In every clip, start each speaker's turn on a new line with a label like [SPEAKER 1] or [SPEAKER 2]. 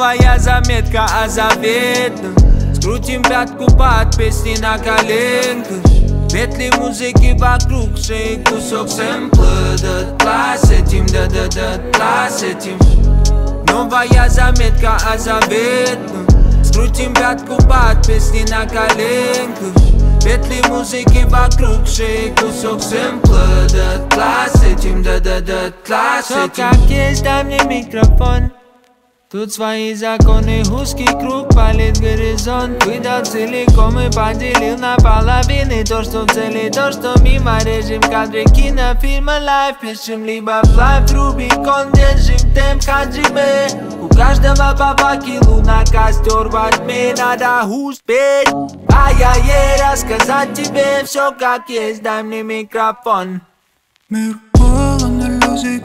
[SPEAKER 1] Новая заметка о заветном. Скрутим пятку под песни на коленках. Петли музыки вокруг шеи Кусок сэмпла. Дотла с этим Да-да-да-тла с этим. Новая заметка о заветном. Скрутим пятку под песни на коленках. Петли музыки вокруг шеи Кусок сэмпла. Дотла с этим Да-да-да-тла с этим. Как есть, дай мне микрофон Тут свои законы, узкий круг, палит горизонт Выдал целиком и поделил на половины То, что в цели, то, что мимо Режем кадры кинофильма live Пишем либо в Рубикон Держим темп хаджиме У каждого по факелу на костер во тьме Надо успеть А я ей рассказать тебе все как есть Дай мне микрофон
[SPEAKER 2] Мир полон иллюзий,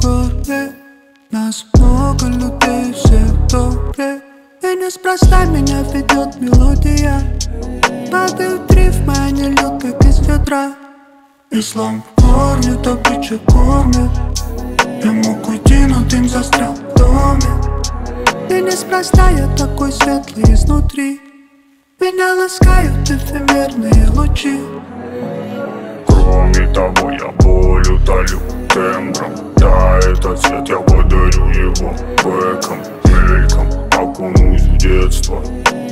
[SPEAKER 2] городе Нас неспроста меня ведет мелодия. Падают рифмы, они льют, как из ведра. Ислам кормит, добыча кормит Я мог уйти, но дым застрял в доме. И неспроста я такой светлый изнутри. Меня ласкают эфемерные лучи.
[SPEAKER 3] Кроме того, я боль утолю тембром. Да, этот цвет я подарю его бэком, мельком. Окунусь детство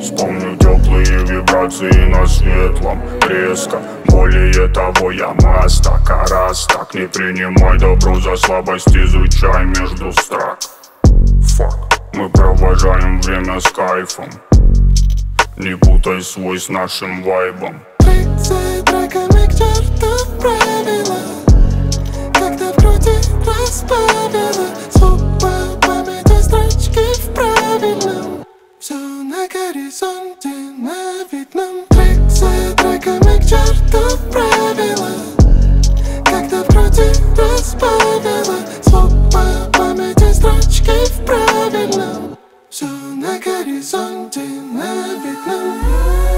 [SPEAKER 3] Вспомню теплые вибрации на светлом Резко, более того я мастак А раз так не принимай добро за слабость Изучай между строк. Фак, мы провожаем время с кайфом. Не путай свой с нашим вайбом.
[SPEAKER 2] Трек за к черту Like a song to my bedroom.